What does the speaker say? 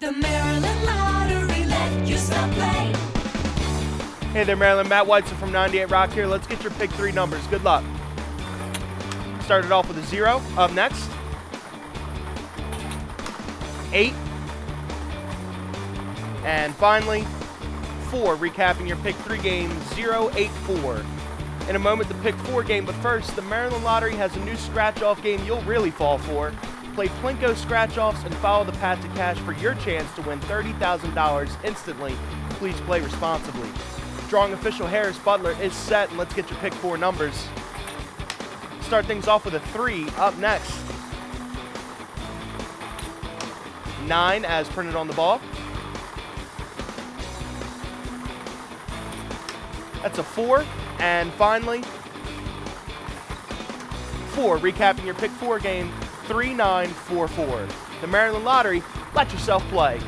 The Maryland Lottery let you stop play. Hey there, Maryland. Matt Whiteson from 98 Rock here. Let's get your pick three numbers. Good luck. Started off with a zero. Up next, eight. And finally, four. Recapping your pick three game, zero, eight, four. In a moment, the pick four game, but first, the Maryland Lottery has a new scratch off game you'll really fall for. Play Plinko scratch offs and follow the path to cash for your chance to win $30,000 instantly. Please play responsibly. Drawing official Harris Butler is set, and let's get your pick four numbers. Start things off with a three. Up next, nine as printed on the ball. That's a four. And finally, four. Recapping your pick four game, three, nine, four, four. The Maryland Lottery, let yourself play.